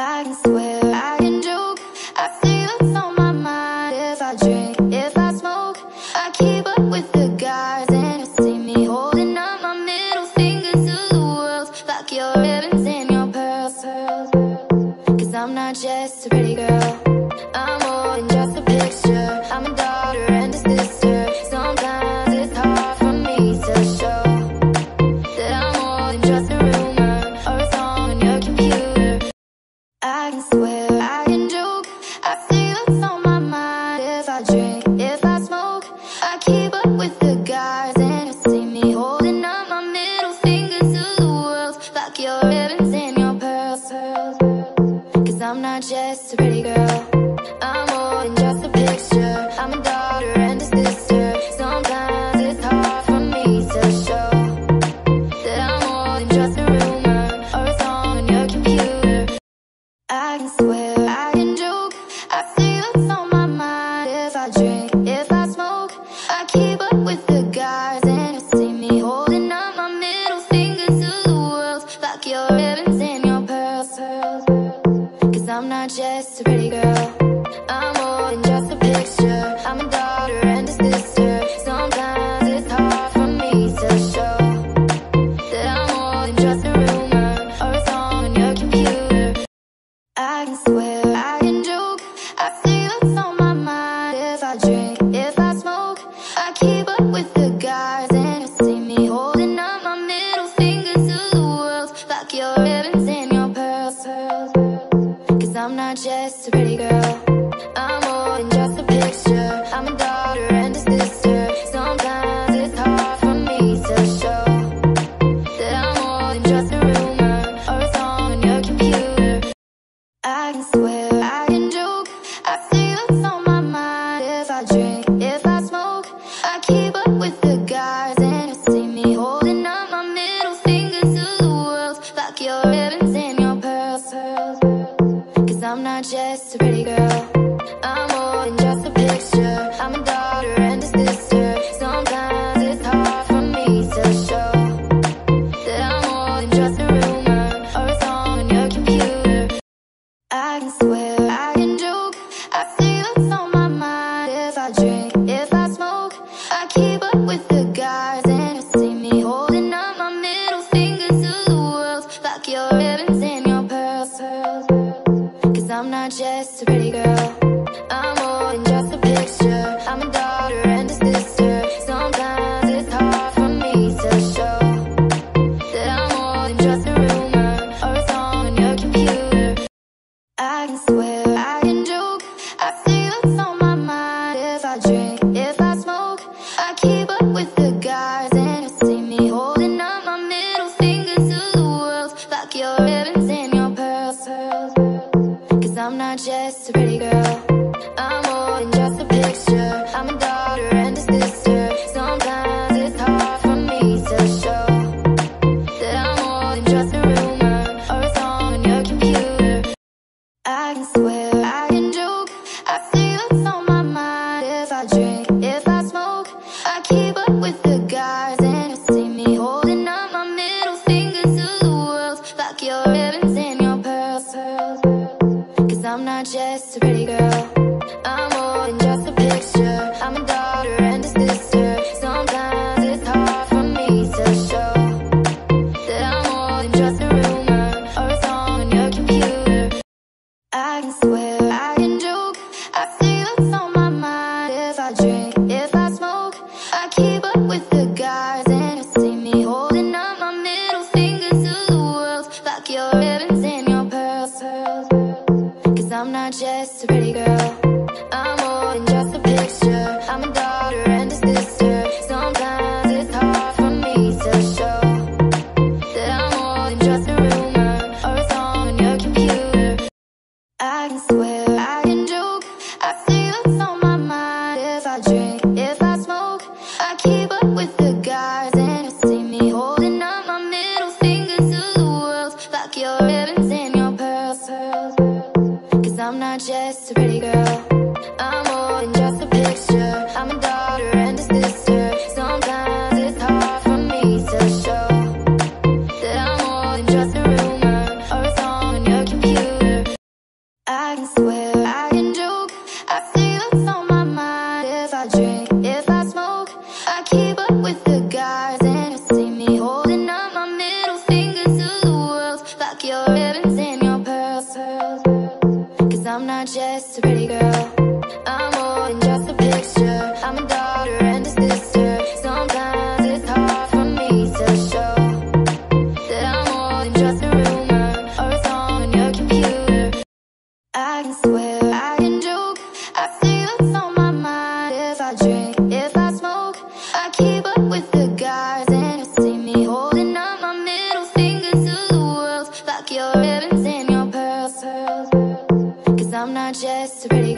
I can swear girl. I'm like you're I'm not just a pretty girl. than just pretty girl. I'm more than just a picture. your ribbons and your pearls. Cause I'm not just a pretty